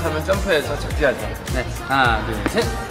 타면 점프해서 착지하자. 네, 하나, 둘, 셋.